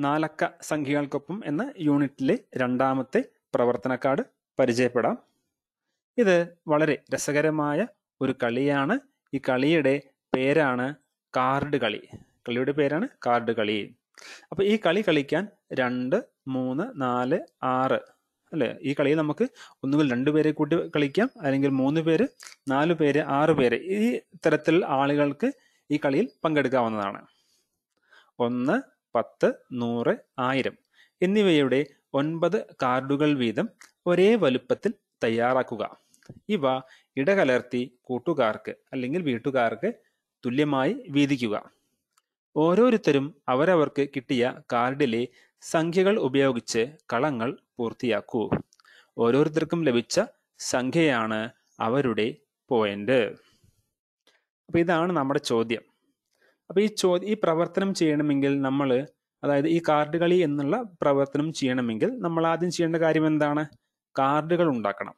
നാലക്ക സംഖ്യകൾക്കൊപ്പം എന്ന യൂണിറ്റിലെ രണ്ടാമത്തെ പ്രവർത്തന കാർഡ് പരിചയപ്പെടാം. ഇത് വളരെ രസകരമായ ഒരു കളിയാണ്. ഈ കളിയുടെ പേരാണ് കാർഡ് കളി. കളിയുടെ പേരാണ് കാർഡ് കളി. അപ്പോൾ ഈ കളി കളിക്കാൻ രണ്ട് മൂന്ന് നാല് ആറ് അല്ലേ? ഈ കളിയിൽ നമുക്ക് ഒന്നുകിൽ രണ്ട് പേരെ കൂട്ടി കളിക്കാം അല്ലെങ്കിൽ മൂന്ന് പേര് നാല് പേര് ആറ് പേര്. ഈ തരത്തിൽ ആളുകൾക്ക് ഈ കളിയിൽ പങ്കെടുക്കാവുന്നതാണ്. ഒന്ന് പത്ത് നൂറ് ആയിരം എന്നിവയുടെ ഒൻപത് കാർഡുകൾ വീതം ഒരേ വലുപ്പത്തിൽ തയ്യാറാക്കുക. ഇവ ഇടകലർത്തി കൂട്ടുകാർക്ക് അല്ലെങ്കിൽ വീട്ടുകാർക്ക് തുല്യമായി വീതിക്കുക. ഓരോരുത്തരും അവരവർക്ക് കിട്ടിയ കാർഡിലെ സംഖ്യകൾ ഉപയോഗിച്ച് കളങ്ങൾ പൂർത്തിയാക്കൂ. ഓരോരുത്തർക്കും ലഭിച്ച സംഖ്യയാണ് അവരുടെ പോയിന്റ്. അപ്പൊ ഇതാണ് നമ്മുടെ ചോദ്യം. അപ്പൊ ഈ ചോദ്യം ഈ പ്രവർത്തനം ചെയ്യണമെങ്കിൽ നമ്മൾ അതായത് ഈ കാർഡ് കളി എന്നുള്ള പ്രവർത്തനം ചെയ്യണമെങ്കിൽ നമ്മൾ ആദ്യം ചെയ്യേണ്ട കാര്യം എന്താണ്? കാർഡുകൾ ഉണ്ടാക്കണം.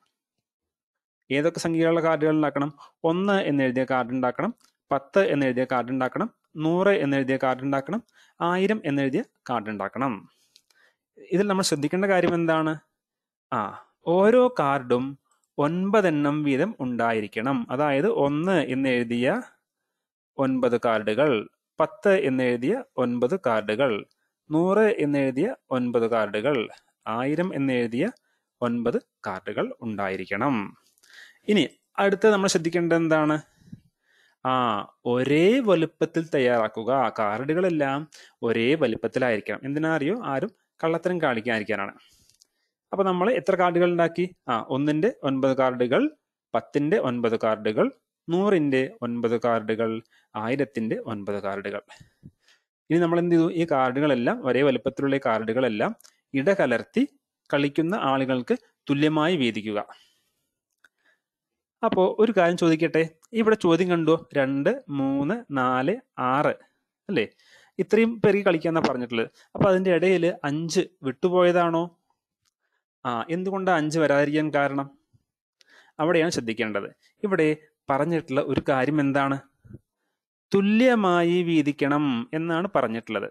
ഏതൊക്കെ സംഖ്യകളുള്ള കാർഡുകൾ ഉണ്ടാക്കണം? ഒന്ന് എന്നെഴുതിയ കാർഡ് ഉണ്ടാക്കണം പത്ത് എന്നെഴുതിയ കാർഡ് ഉണ്ടാക്കണം നൂറ് എന്നെഴുതിയ കാർഡ് ഉണ്ടാക്കണം ആയിരം എന്നെഴുതിയ കാർഡ് ഉണ്ടാക്കണം. ഇതിൽ നമ്മൾ ശ്രദ്ധിക്കേണ്ട കാര്യം എന്താണ്? ആ ഓരോ കാർഡും ഒൻപതെണ്ണം വീതം ഉണ്ടായിരിക്കണം. അതായത് ഒന്ന് എന്നെഴുതിയ ഒൻപത് കാർഡുകൾ പത്ത് എന്നെഴുതിയ ഒൻപത് കാർഡുകൾ നൂറ് എന്നെഴുതിയ ഒൻപത് കാർഡുകൾ ആയിരം എന്നെഴുതിയ ഒൻപത് കാർഡുകൾ ഉണ്ടായിരിക്കണം. ഇനി അടുത്ത നമ്മൾ ശ്രദ്ധിക്കേണ്ടത് എന്താണ്? ആ ഒരേ വലുപ്പത്തിൽ തയ്യാറാക്കുക. കാർഡുകളെല്ലാം ഒരേ വലുപ്പത്തിലായിരിക്കണം. എന്തിനാ അറിയോ ആരും കള്ളത്തരം കാണിക്കാതിരിക്കാനാണ്. അപ്പൊ നമ്മൾ എത്ര കാർഡുകൾ ഉണ്ടാക്കി? ആ ഒന്നിന്റെ ഒൻപത് കാർഡുകൾ പത്തിന്റെ ഒൻപത് കാർഡുകൾ നൂറിന്റെ ഒൻപത് കാർഡുകൾ ആയിരത്തിന്റെ ഒൻപത് കാർഡുകൾ. ഇനി നമ്മൾ എന്ത് ചെയ്തു? ഈ കാർഡുകളെല്ലാം ഒരേ വലുപ്പത്തിലുള്ള കാർഡുകളെല്ലാം ഇടകലർത്തി കളിക്കുന്ന ആളുകൾക്ക് തുല്യമായി വീതിക്കുക. അപ്പോൾ ഒരു കാര്യം ചോദിക്കട്ടെ? ഇവിടെ ചോദ്യം കണ്ടോ? രണ്ട് മൂന്ന് നാല് ആറ്. അല്ലേ? ഇത്രയും പേർക്ക് കളിക്കാന്നാ പറഞ്ഞിട്ടുള്ളത്. അപ്പൊ അതിന്റെ ഇടയിൽ അഞ്ച് വിട്ടുപോയതാണോ? ആ എന്തുകൊണ്ടാണ് അഞ്ച് വരാതിരിക്കാൻ കാരണം? അവിടെയാണ് ശ്രദ്ധിക്കേണ്ടത്. ഇവിടെ പറഞ്ഞിട്ടുള്ള ഒരു കാര്യം എന്താണ്? തുല്യമായി വീതിക്കണം എന്നാണ് പറഞ്ഞിട്ടുള്ളത്.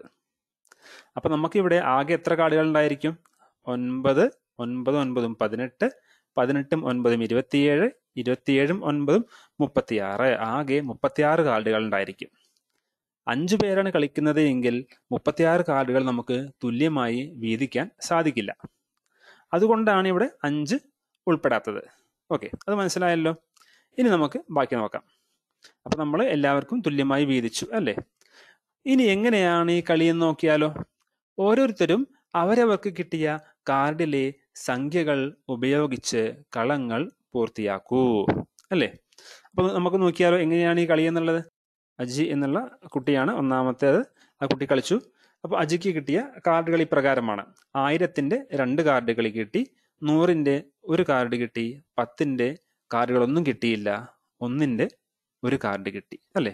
അപ്പൊ നമുക്കിവിടെ ആകെ എത്ര കാർഡുകൾ ഉണ്ടായിരിക്കും? ഒൻപത് ഒൻപത് ഒൻപതും പതിനെട്ട് പതിനെട്ടും ഒൻപതും ഇരുപത്തിയേഴ് ഇരുപത്തിയേഴും ഒൻപതും മുപ്പത്തിയാറ്. ആകെ മുപ്പത്തിയാറ് കാർഡുകൾ ഉണ്ടായിരിക്കും. അഞ്ചു പേരാണ് കളിക്കുന്നത് എങ്കിൽ മുപ്പത്തിയാറ് കാർഡുകൾ നമുക്ക് തുല്യമായി വീതിക്കാൻ സാധിക്കില്ല. അതുകൊണ്ടാണ് ഇവിടെ അഞ്ച് ഉൾപ്പെടാത്തത്. ഓക്കെ അത് മനസ്സിലായല്ലോ? ഇനി നമുക്ക് ബാക്കി നോക്കാം. അപ്പൊ നമ്മൾ എല്ലാവർക്കും തുല്യമായി വീതിച്ചു അല്ലേ? ഇനി എങ്ങനെയാണ് ഈ കളിയെന്ന് നോക്കിയാലോ? ഓരോരുത്തരും അവരവർക്ക് കിട്ടിയ കാർഡിലെ സംഖ്യകൾ ഉപയോഗിച്ച് കളങ്ങൾ പൂർത്തിയാക്കൂ അല്ലേ? അപ്പൊ നമുക്ക് നോക്കിയാലോ എങ്ങനെയാണ് ഈ കളി എന്നുള്ളത്? അജി എന്നുള്ള കുട്ടിയാണ് ഒന്നാമത്തേത്. ആ കുട്ടി കളിച്ചു. അപ്പോൾ അജിക്ക് കിട്ടിയ കാർഡുകൾ ഇപ്രകാരമാണ്. ആയിരത്തിന്റെ രണ്ട് കാർഡുകൾ കിട്ടി നൂറിന്റെ ഒരു കാർഡ് കിട്ടി പത്തിന്റെ കാർഡുകളൊന്നും കിട്ടിയില്ല. ഒന്നിന്റെ ഒരു കാർഡ് കിട്ടി അല്ലേ?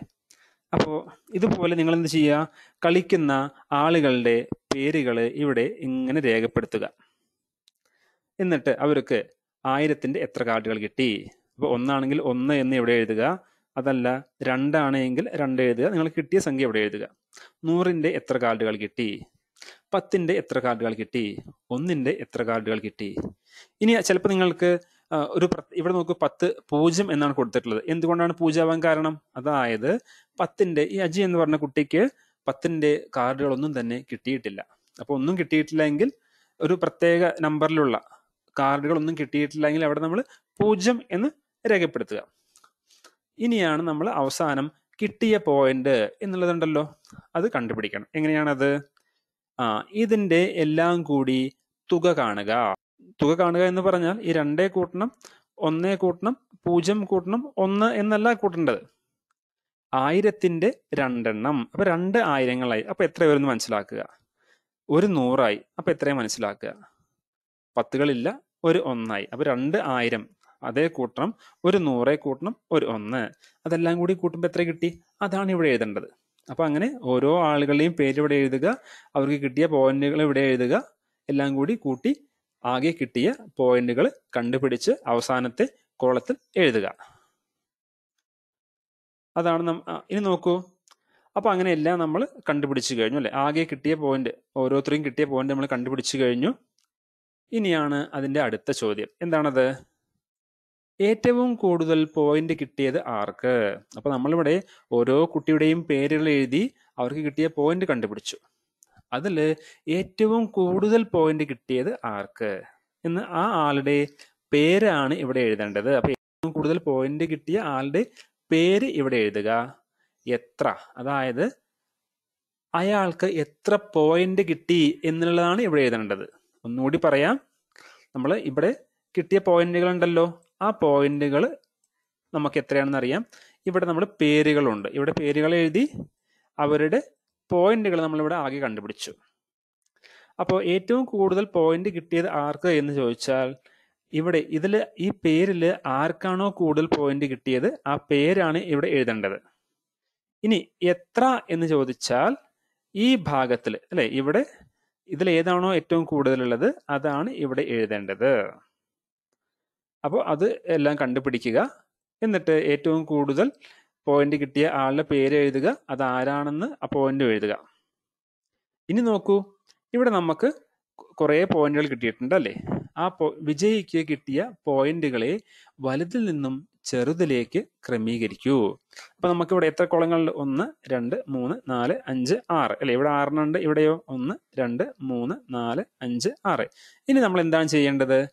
അപ്പോൾ ഇതുപോലെ നിങ്ങൾ എന്ത് ചെയ്യുക? കളിക്കുന്ന ആളുകളുടെ പേരുകൾ ഇവിടെ ഇങ്ങനെ രേഖപ്പെടുത്തുക. എന്നിട്ട് അവർക്ക് ആയിരത്തിന്റെ എത്ര കാർഡുകൾ കിട്ടി? അപ്പോൾ ഒന്നാണെങ്കിൽ ഒന്ന് എന്ന് ഇവിടെ എഴുതുക? അതല്ല രണ്ടാണെങ്കിൽ രണ്ട് എഴുതുക. നിങ്ങൾ കിട്ടിയ സംഖ്യ ഇവിടെ എഴുതുക? നൂറിന്റെ എത്ര കാർഡുകൾ കിട്ടി? പത്തിന്റെ എത്ര കാർഡുകൾ കിട്ടി? ഒന്നിന്റെ എത്ര കാർഡുകൾ കിട്ടി? ഇനി ചിലപ്പോൾ നിങ്ങൾക്ക് ഒരു ഇവിടെ നോക്കൂ പത്ത് പൂജ്യം എന്നാണ് കൊടുത്തിട്ടുള്ളത്. എന്തുകൊണ്ടാണ് പൂജ്യം ആവാൻ കാരണം? അതായത് പത്തിന്റെ ഈ അജി എന്ന് പറഞ്ഞ കുട്ടിക്ക് പത്തിന്റെ കാർഡുകളൊന്നും തന്നെ കിട്ടിയിട്ടില്ല. അപ്പൊ ഒന്നും കിട്ടിയിട്ടില്ല എങ്കിൽ ഒരു പ്രത്യേക നമ്പറിലുള്ള കാർഡുകളൊന്നും കിട്ടിയിട്ടില്ല എങ്കിൽ അവിടെ നമ്മൾ പൂജ്യം എന്ന് രേഖപ്പെടുത്തുക. ഇനിയാണ് നമ്മൾ അവസാനം കിട്ടിയ പോയിന്റ് എന്നുള്ളതുണ്ടല്ലോ. അത് കണ്ടുപിടിക്കണം. എങ്ങനെയാണത്? ആ ഇതിന്റെ എല്ലാം കൂടി തുക കാണുക. തുക കാണുക എന്ന് പറഞ്ഞാൽ ഈ രണ്ടേ കൂട്ടണം ഒന്നേ കൂട്ടണം പൂജ്യം കൂട്ടണം ഒന്ന് എന്നല്ല കൂട്ടേണ്ടത്. ആയിരത്തിന്റെ രണ്ടെണ്ണം. അപ്പൊ രണ്ട് ആയിരങ്ങളായി. അപ്പൊ എത്ര വരുമെന്ന് മനസ്സിലാക്കുക. ഒരു നൂറായി. അപ്പൊ എത്രയും മനസ്സിലാക്കുക. പത്തുകളില്ല ഒരു ഒന്നായി. അപ്പൊ രണ്ട് ആയിരം. അതേ കൂട്ടണം ഒരു നൂറേ കൂട്ടണം ഒരു ഒന്ന്. അതെല്ലാം കൂടി കൂട്ടുമ്പോൾ എത്ര കിട്ടി? അതാണ് ഇവിടെ എഴുതേണ്ടത്. അപ്പൊ അങ്ങനെ ഓരോ ആളുകളുടെയും പേര് ഇവിടെ എഴുതുക. അവർക്ക് കിട്ടിയ പോയിന്റുകൾ ഇവിടെ എഴുതുക. എല്ലാം കൂടി കൂട്ടി ആകെ കിട്ടിയ പോയിന്റുകൾ കണ്ടുപിടിച്ച് അവസാനത്തെ കോളത്തിൽ എഴുതുക. അതാണ് നം ഇനി നോക്കൂ. അപ്പോൾ അങ്ങനെയെല്ലാം നമ്മൾ കണ്ടുപിടിച്ച് കഴിഞ്ഞു അല്ലേ? ആകെ കിട്ടിയ പോയിന്റ് ഓരോരുത്തരും കിട്ടിയ പോയിന്റ് നമ്മൾ കണ്ടുപിടിച്ച് കഴിഞ്ഞു. ഇനിയാണ് അതിന്റെ അടുത്ത ചോദ്യം. എന്താണത്? ഏറ്റവും കൂടുതൽ പോയിന്റ് കിട്ടിയത് ആർക്ക്? അപ്പൊ നമ്മളിവിടെ ഓരോ കുട്ടിയുടെയും പേരുകൾ എഴുതി അവർക്ക് കിട്ടിയ പോയിന്റ് കണ്ടുപിടിച്ചു. അതിൽ ഏറ്റവും കൂടുതൽ പോയിന്റ് കിട്ടിയത് ആർക്ക്? എന്ന് ആ ആളുടെ പേരാണ് ഇവിടെ എഴുതേണ്ടത്. അപ്പൊ ഏറ്റവും കൂടുതൽ പോയിന്റ് കിട്ടിയ ആളുടെ പേര് ഇവിടെ എഴുതുക. എത്ര? അതായത് അയാൾക്ക് എത്ര പോയിന്റ് കിട്ടി എന്നുള്ളതാണ് ഇവിടെ എഴുതേണ്ടത്. ഒന്നുകൂടി പറയാം. നമ്മൾ ഇവിടെ കിട്ടിയ പോയിന്റുകൾ ഉണ്ടല്ലോ. ആ പോയിന്റുകൾ നമുക്ക് എത്രയാണെന്ന് അറിയാം. ഇവിടെ നമ്മൾ പേരുകളുണ്ട് ഇവിടെ പേരുകൾ എഴുതി അവരുടെ പോയിന്റുകൾ നമ്മളിവിടെ ആകെ കണ്ടുപിടിച്ചു. അപ്പോൾ ഏറ്റവും കൂടുതൽ പോയിന്റ് കിട്ടിയത് ആർക്ക് എന്ന് ചോദിച്ചാൽ ഇവിടെ ഇതിൽ ഈ പേരിൽ ആർക്കാണോ കൂടുതൽ പോയിന്റ് കിട്ടിയത് ആ പേരാണ് ഇവിടെ എഴുതേണ്ടത്. ഇനി എത്ര എന്ന് ചോദിച്ചാൽ ഈ ഭാഗത്തിൽ അല്ലെ ഇവിടെ ഇതിൽ ഏതാണോ ഏറ്റവും കൂടുതലുള്ളത് അതാണ് ഇവിടെ എഴുതേണ്ടത്. അപ്പോൾ അത് എല്ലാം കണ്ടുപിടിക്കുക. എന്നിട്ട് ഏറ്റവും കൂടുതൽ പോയിന്റ് കിട്ടിയ ആളുടെ പേര് എഴുതുക. അത് ആരാണെന്ന് ആ പോയിന്റ് എഴുതുക. ഇനി നോക്കൂ. ഇവിടെ നമുക്ക് കുറേ പോയിന്റുകൾ കിട്ടിയിട്ടുണ്ട് അല്ലേ? ആ വിജയിക്ക് കിട്ടിയ പോയിന്റുകളെ വലുതിൽ നിന്നും ചെറുതിലേക്ക് ക്രമീകരിക്കൂ. അപ്പൊ നമുക്ക് ഇവിടെ എത്ര കുളങ്ങളുണ്ട് ഒന്ന് രണ്ട് മൂന്ന് നാല് അഞ്ച് ആറ്. അല്ലെ? ഇവിടെ ആറിനുണ്ട് ഇവിടെയോ? ഒന്ന് രണ്ട് മൂന്ന് നാല് അഞ്ച് ആറ്. ഇനി നമ്മൾ എന്താണ് ചെയ്യേണ്ടത്?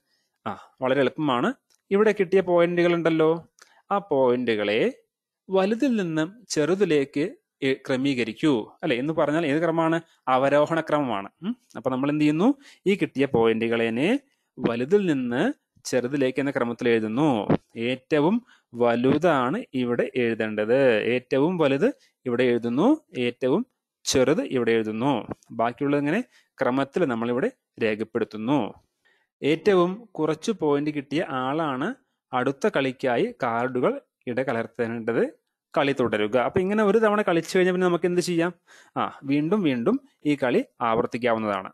ആ വളരെ എളുപ്പമാണ്. ഇവിടെ കിട്ടിയ പോയിന്റുകൾ ഉണ്ടല്ലോ. ആ പോയിന്റുകളെ വലുതിൽ നിന്നും ചെറുതിലേക്ക് ക്രമീകരിക്കൂ. അല്ലെ? എന്ന് പറഞ്ഞാൽ ഏത് ക്രമമാണ്? അവരോഹണ ക്രമമാണ്. അപ്പൊ നമ്മൾ എന്ത് ചെയ്യുന്നു? ഈ കിട്ടിയ പോയിന്റുകളെ വലുതിൽ നിന്ന് ചെറുതിലേക്ക് എന്ന ക്രമത്തിൽ എഴുതുന്നു. ഏറ്റവും വലുതാണ് ഇവിടെ എഴുതേണ്ടത്. ഏറ്റവും വലുത് ഇവിടെ എഴുതുന്നു. ഏറ്റവും ചെറുത് ഇവിടെ എഴുതുന്നു. ബാക്കിയുള്ളത് ഇങ്ങനെ ക്രമത്തിൽ നമ്മളിവിടെ രേഖപ്പെടുത്തുന്നു. ഏറ്റവും കുറച്ച് പോയിന്റ് കിട്ടിയ ആളാണ് അടുത്ത കളിക്കായി കാർഡുകൾ ഇടകലർത്തേണ്ടത്. കളി തുടരുക. അപ്പൊ ഇങ്ങനെ ഒരു തവണ കളിച്ചു കഴിഞ്ഞാൽ പിന്നെ നമുക്ക് എന്ത് ചെയ്യാം? ആ വീണ്ടും വീണ്ടും ഈ കളി ആവർത്തിക്കാവുന്നതാണ്.